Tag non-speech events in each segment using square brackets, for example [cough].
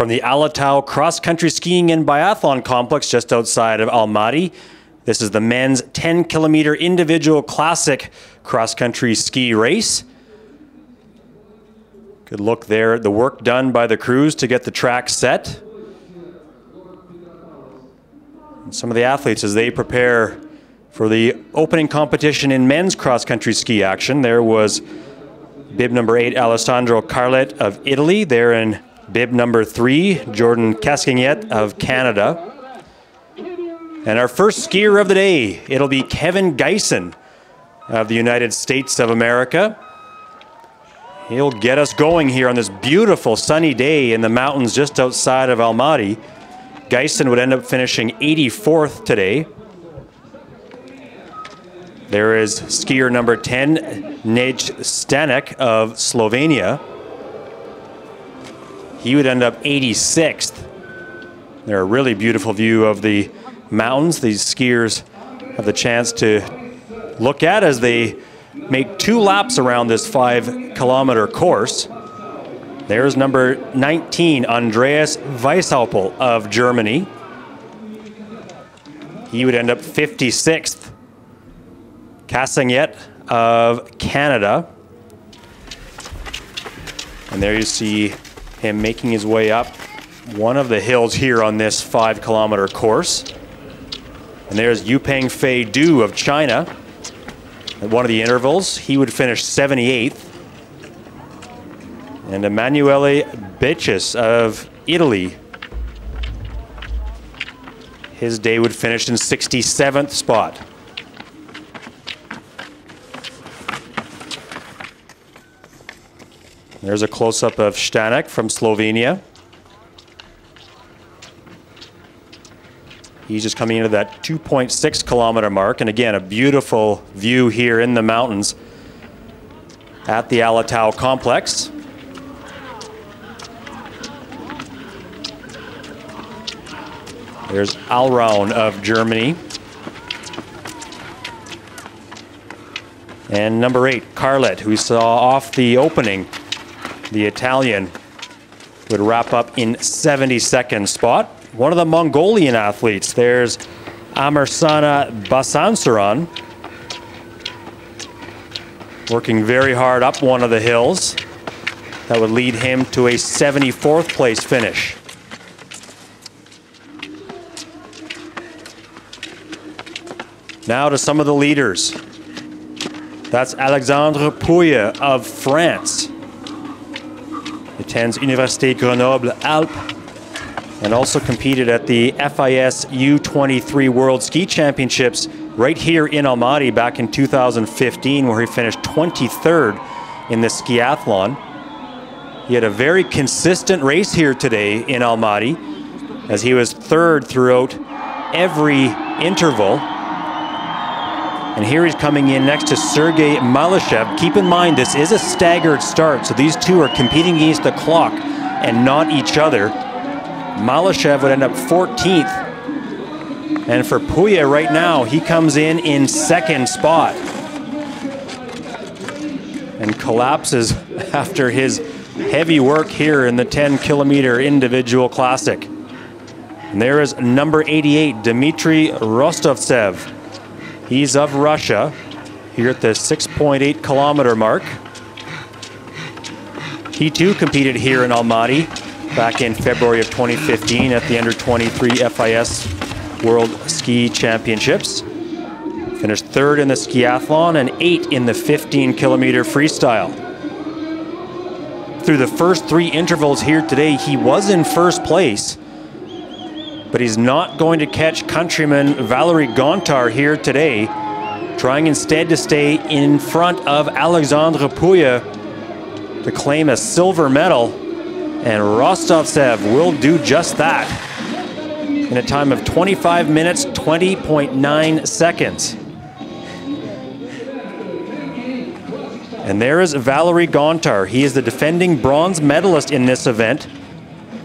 from the Alatau Cross Country Skiing and Biathlon Complex just outside of Almaty. This is the men's 10 kilometer individual classic cross country ski race. Good look there at the work done by the crews to get the track set. And some of the athletes as they prepare for the opening competition in men's cross country ski action. There was bib number eight, Alessandro Carlet of Italy. There in bib number three, Jordan Cascagnet of Canada. And our first skier of the day, it'll be Kevin Geisen of the United States of America. He'll get us going here on this beautiful sunny day in the mountains just outside of Almaty. Geisen would end up finishing 84th today. There is skier number 10, Nej Stanek of Slovenia. He would end up 86th. They're a really beautiful view of the mountains these skiers have the chance to look at as they make two laps around this five kilometer course. There's number 19, Andreas Weishaupel of Germany. He would end up 56th. Casagnet of Canada. And there you see him making his way up one of the hills here on this five kilometer course. And there's Yupeng Fei Du of China at one of the intervals. He would finish 78th. And Emanuele Becchis of Italy. His day would finish in 67th spot. There's a close-up of Stanek from Slovenia. He's just coming into that 2.6 kilometer mark. And again, a beautiful view here in the mountains at the Alatau complex. There's Alraun of Germany. And number eight, Carlet, who saw off the opening, the Italian, would wrap up in 72nd spot one of the Mongolian athletes. There's Amersana Basansaran working very hard up one of the hills. That would lead him to a 74th place finish. Now to some of the leaders. That's Alexandre Pouille of France. Attends Université Grenoble Alpes and also competed at the FIS U23 World Ski Championships right here in Almaty back in 2015, where he finished 23rd in the skiathlon. He had a very consistent race here today in Almaty, as he was third throughout every interval. And here he's coming in next to Sergey Malyshev. Keep in mind, this is a staggered start, so these two are competing against the clock and not each other. Malyshev would end up 14th. And for Pouille right now, he comes in in second spot and collapses [laughs] after his heavy work here in the 10 kilometer individual classic. And there is number 88, Dmitry Rostovtsev. He's of Russia here at the 6.8 kilometer mark. He too competed here in Almaty back in February of 2015 at the Under 23 FIS World Ski Championships. Finished third in the skiathlon and eight in the 15 kilometer freestyle. Through the first three intervals here today, he was in first place, but he's not going to catch countryman Valery Gontar here today, trying instead to stay in front of Alexandre Pouille to claim a silver medal and Rostovtsev will do just that in a time of 25 minutes, 20.9 seconds. And there is Valery Gontar. He is the defending bronze medalist in this event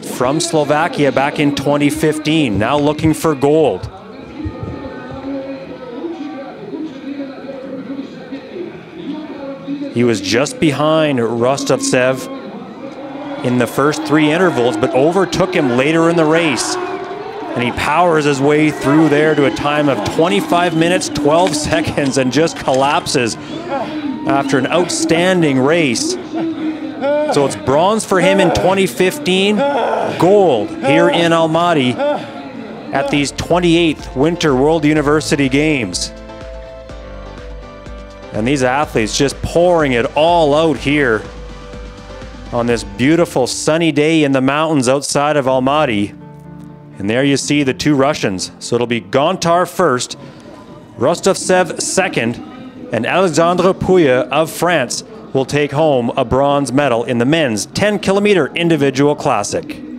from Slovakia back in 2015, now looking for gold. He was just behind Rostovtsev in the first three intervals, but overtook him later in the race. And he powers his way through there to a time of 25 minutes, 12 [laughs] seconds, and just collapses after an outstanding race. So it's bronze for him in 2015, gold here in Almaty at these 28th Winter World University Games. And these athletes just pouring it all out here on this beautiful sunny day in the mountains outside of Almaty. And there you see the two Russians. So it'll be Gontar first, Rostovtsev second, and Alexandre Pouille of France will take home a bronze medal in the men's 10 kilometer individual classic.